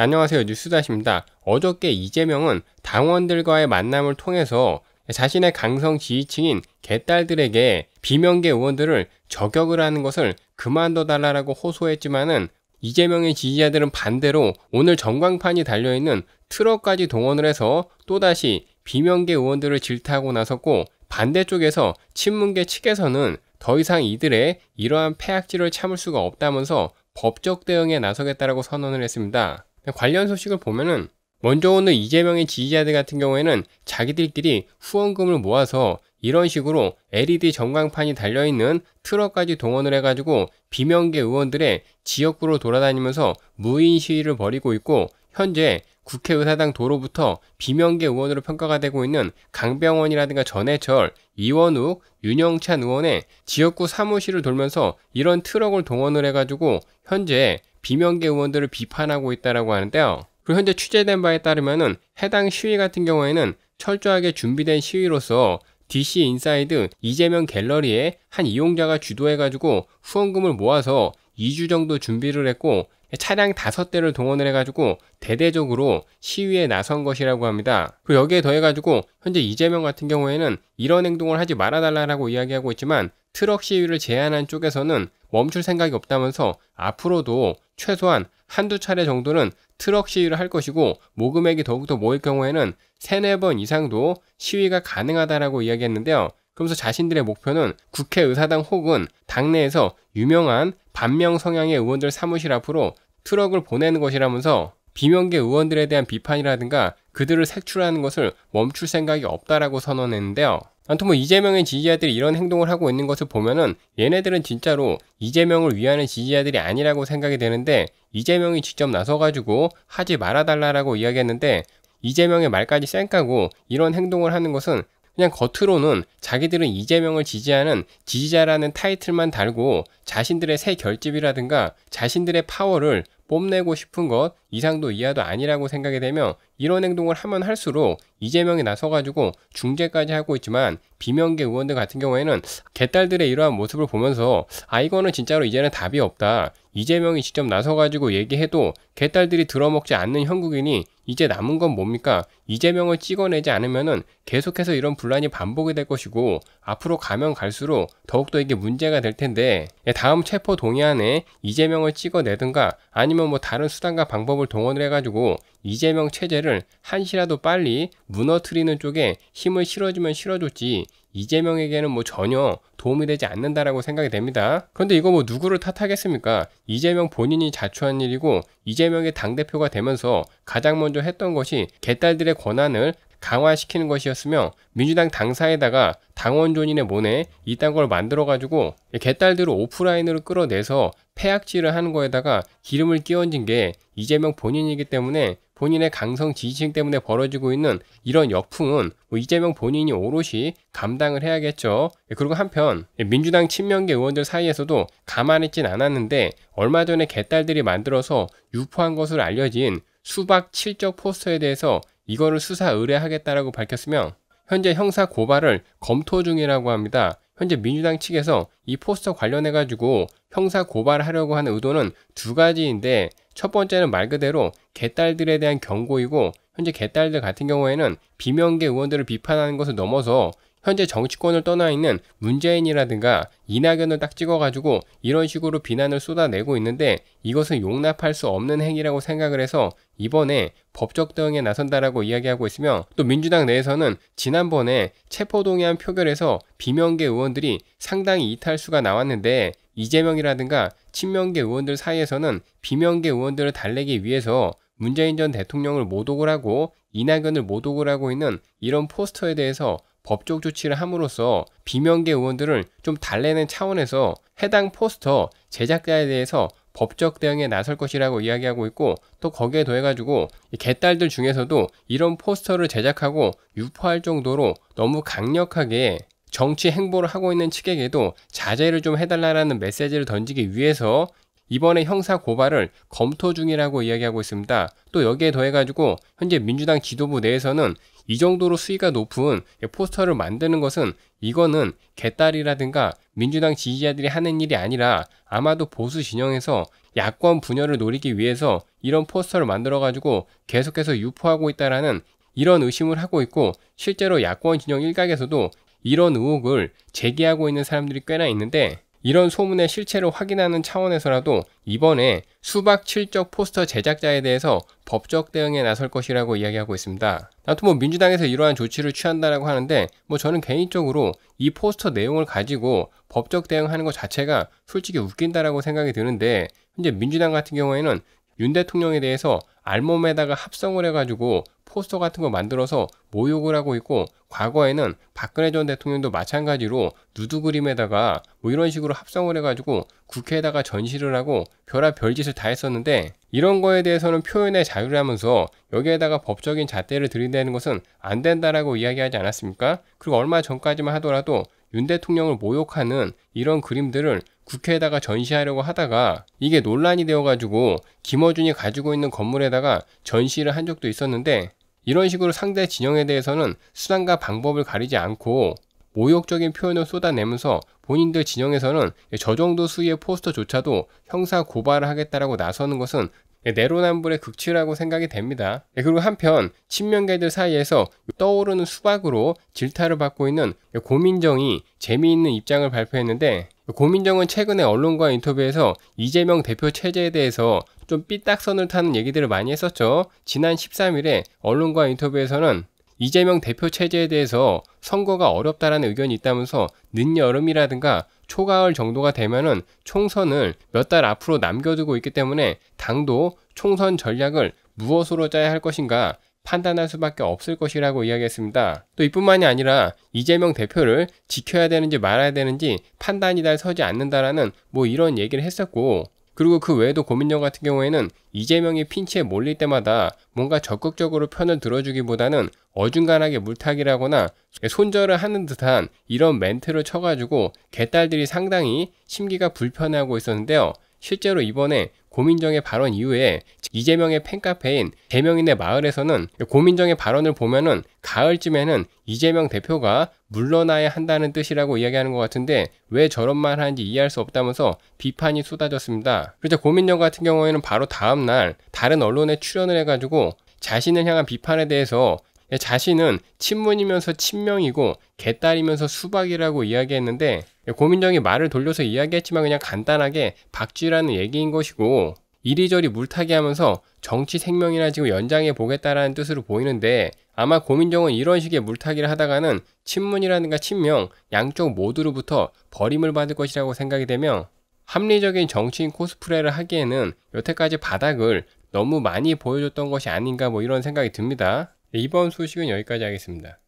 안녕하세요 뉴스다시입니다. 어저께 이재명은 당원들과의 만남을 통해서 자신의 강성 지지층인 개딸들에게 비명계 의원들을 저격을 하는 것을 그만둬달라고 호소했지만은 이재명의 지지자들은 반대로 오늘 전광판이 달려있는 트럭까지 동원을 해서 또다시 비명계 의원들을 질타하고 나섰고 반대쪽에서 친문계 측에서는 더 이상 이들의 이러한 폐악질을 참을 수가 없다면서 법적 대응에 나서겠다라고 선언을 했습니다. 관련 소식을 보면은 먼저 오늘 이재명의 지지자들 같은 경우에는 자기들끼리 후원금을 모아서 이런 식으로 LED 전광판이 달려있는 트럭까지 동원을 해가지고 비명계 의원들의 지역구로 돌아다니면서 무인 시위를 벌이고 있고 현재 국회의사당 도로부터 비명계 의원으로 평가가 되고 있는 강병원이라든가 전해철, 이원욱, 윤영찬 의원의 지역구 사무실을 돌면서 이런 트럭을 동원을 해가지고 현재 비명계 의원들을 비판하고 있다라고 하는데요. 그리고 현재 취재된 바에 따르면은 해당 시위 같은 경우에는 철저하게 준비된 시위로서 DC 인사이드 이재명 갤러리에 한 이용자가 주도해가지고 후원금을 모아서 2주 정도 준비를 했고 차량 5대를 동원을 해가지고 대대적으로 시위에 나선 것이라고 합니다. 그리고 여기에 더해가지고 현재 이재명 같은 경우에는 이런 행동을 하지 말아달라고 이야기하고 있지만 트럭 시위를 제안한 쪽에서는 멈출 생각이 없다면서 앞으로도 최소한 한두 차례 정도는 트럭 시위를 할 것이고 모금액이 더욱더 모일 경우에는 세네 번 이상도 시위가 가능하다라고 이야기했는데요. 그러면서 자신들의 목표는 국회의사당 혹은 당내에서 유명한 반명 성향의 의원들 사무실 앞으로 트럭을 보내는 것이라면서 비명계 의원들에 대한 비판이라든가 그들을 색출하는 것을 멈출 생각이 없다라고 선언했는데요. 아무튼 뭐 이재명의 지지자들이 이런 행동을 하고 있는 것을 보면은 얘네들은 진짜로 이재명을 위하는 지지자들이 아니라고 생각이 되는데 이재명이 직접 나서가지고 하지 말아달라라고 이야기했는데 이재명의 말까지 쌩까고 이런 행동을 하는 것은 그냥 겉으로는 자기들은 이재명을 지지하는 지지자라는 타이틀만 달고 자신들의 새 결집이라든가 자신들의 파워를 뽐내고 싶은 것 이상도 이하도 아니라고 생각이 되며 이런 행동을 하면 할수록 이재명이 나서가지고 중재까지 하고 있지만 비명계 의원들 같은 경우에는 개딸들의 이러한 모습을 보면서 아 이거는 진짜로 이제는 답이 없다 이재명이 직접 나서가지고 얘기해도 개딸들이 들어먹지 않는 형국인이 이제 남은 건 뭡니까? 이재명을 찍어내지 않으면은 계속해서 이런 분란이 반복이 될 것이고 앞으로 가면 갈수록 더욱더 이게 문제가 될 텐데 다음 체포 동의안에 이재명을 찍어내든가 아니면 뭐 다른 수단과 방법을 동원을 해가지고 이재명 체제를 한시라도 빨리 무너뜨리는 쪽에 힘을 실어주면 실어줬지 이재명에게는 뭐 전혀 도움이 되지 않는다라고 생각이 됩니다. 그런데 이거 뭐 누구를 탓하겠습니까? 이재명 본인이 자초한 일이고 이재명의 당대표가 되면서 가장 먼저 했던 것이 개딸들의 권한을 강화시키는 것이었으며 민주당 당사에다가 당원 존인의 모에 이딴 걸 만들어가지고 개딸들을 오프라인으로 끌어내서 폐악질을 하는 거에다가 기름을 끼얹은 게 이재명 본인이기 때문에 본인의 강성 지지층 때문에 벌어지고 있는 이런 역풍은 뭐 이재명 본인이 오롯이 감당을 해야겠죠. 그리고 한편 민주당 친명계 의원들 사이에서도 가만히 있진 않았는데 얼마 전에 개딸들이 만들어서 유포한 것으로 알려진 수박 칠적 포스터에 대해서 이거를 수사 의뢰하겠다라고 밝혔으며 현재 형사 고발을 검토 중이라고 합니다. 현재 민주당 측에서 이 포스터 관련해 가지고 형사 고발하려고 하는 의도는 두 가지인데 첫 번째는 말 그대로 개딸들에 대한 경고이고 현재 개딸들 같은 경우에는 비명계 의원들을 비판하는 것을 넘어서 현재 정치권을 떠나 있는 문재인이라든가 이낙연을 딱 찍어가지고 이런 식으로 비난을 쏟아내고 있는데 이것은 용납할 수 없는 행위라고 생각을 해서 이번에 법적 대응에 나선다라고 이야기하고 있으며 또 민주당 내에서는 지난번에 체포동의안 표결에서 비명계 의원들이 상당히 이탈수가 나왔는데 이재명이라든가 친명계 의원들 사이에서는 비명계 의원들을 달래기 위해서 문재인 전 대통령을 모독을 하고 이낙연을 모독을 하고 있는 이런 포스터에 대해서 법적 조치를 함으로써 비명계 의원들을 좀 달래는 차원에서 해당 포스터 제작자에 대해서 법적 대응에 나설 것이라고 이야기하고 있고 또 거기에 더해가지고 개딸들 중에서도 이런 포스터를 제작하고 유포할 정도로 너무 강력하게 정치 행보를 하고 있는 측에게도 자제를 좀 해달라는 메시지를 던지기 위해서 이번에 형사 고발을 검토 중이라고 이야기하고 있습니다. 또 여기에 더해가지고 현재 민주당 지도부 내에서는 이 정도로 수위가 높은 포스터를 만드는 것은 이거는 개딸이라든가 민주당 지지자들이 하는 일이 아니라 아마도 보수 진영에서 야권 분열을 노리기 위해서 이런 포스터를 만들어 가지고 계속해서 유포하고 있다라는 이런 의심을 하고 있고 실제로 야권 진영 일각에서도 이런 의혹을 제기하고 있는 사람들이 꽤나 있는데 이런 소문의 실체를 확인하는 차원에서라도 이번에 수박 칠적 포스터 제작자에 대해서 법적 대응에 나설 것이라고 이야기하고 있습니다. 아무튼 뭐 민주당에서 이러한 조치를 취한다라고 하는데 뭐 저는 개인적으로 이 포스터 내용을 가지고 법적 대응하는 것 자체가 솔직히 웃긴다라고 생각이 드는데 현재 민주당 같은 경우에는 윤 대통령에 대해서 알몸에다가 합성을 해가지고 포스터 같은 거 만들어서 모욕을 하고 있고 과거에는 박근혜 전 대통령도 마찬가지로 누드 그림에다가 뭐 이런 식으로 합성을 해가지고 국회에다가 전시를 하고 별아 별짓을 다 했었는데 이런 거에 대해서는 표현의 자유를 하면서 여기에다가 법적인 잣대를 들이대는 것은 안 된다라고 이야기하지 않았습니까? 그리고 얼마 전까지만 하더라도 윤 대통령을 모욕하는 이런 그림들을 국회에다가 전시하려고 하다가 이게 논란이 되어가지고 김어준이 가지고 있는 건물에다가 전시를 한 적도 있었는데 이런 식으로 상대 진영에 대해서는 수단과 방법을 가리지 않고 모욕적인 표현을 쏟아내면서 본인들 진영에서는 저 정도 수위의 포스터조차도 형사 고발을 하겠다라고 나서는 것은 내로남불의 극치라고 생각이 됩니다. 그리고 한편 친명계들 사이에서 떠오르는 수박으로 질타를 받고 있는 고민정이 재미있는 입장을 발표했는데 고민정은 최근에 언론과 인터뷰에서 이재명 대표 체제에 대해서 좀 삐딱선을 타는 얘기들을 많이 했었죠. 지난 13일에 언론과 인터뷰에서는 이재명 대표 체제에 대해서 선거가 어렵다라는 의견이 있다면서 늦여름이라든가 초가을 정도가 되면은 총선을 몇 달 앞으로 남겨두고 있기 때문에 당도 총선 전략을 무엇으로 짜야 할 것인가 판단할 수밖에 없을 것이라고 이야기했습니다. 또 이뿐만이 아니라 이재명 대표를 지켜야 되는지 말아야 되는지 판단이 잘 서지 않는다라는 뭐 이런 얘기를 했었고 그리고 그 외에도 고민정 같은 경우에는 이재명이 핀치에 몰릴 때마다 뭔가 적극적으로 편을 들어주기보다는 어중간하게 물타기라거나 손절을 하는 듯한 이런 멘트를 쳐가지고 개딸들이 상당히 심기가 불편해하고 있었는데요. 실제로 이번에 고민정의 발언 이후에 이재명의 팬카페인 대명인의 마을에서는 고민정의 발언을 보면은 가을쯤에는 이재명 대표가 물러나야 한다는 뜻이라고 이야기하는 것 같은데 왜 저런 말 하는지 이해할 수 없다면서 비판이 쏟아졌습니다. 그래서 고민정 같은 경우에는 바로 다음날 다른 언론에 출연을 해가지고 자신을 향한 비판에 대해서 자신은 친문이면서 친명이고 개딸이면서 수박이라고 이야기했는데 고민정이 말을 돌려서 이야기했지만 그냥 간단하게 박쥐라는 얘기인 것이고 이리저리 물타기 하면서 정치 생명이나 지금 연장해 보겠다라는 뜻으로 보이는데 아마 고민정은 이런 식의 물타기를 하다가는 친문이라든가 친명 양쪽 모두로부터 버림을 받을 것이라고 생각이 되며 합리적인 정치인 코스프레를 하기에는 여태까지 바닥을 너무 많이 보여줬던 것이 아닌가 뭐 이런 생각이 듭니다. 이번 소식은 여기까지 하겠습니다.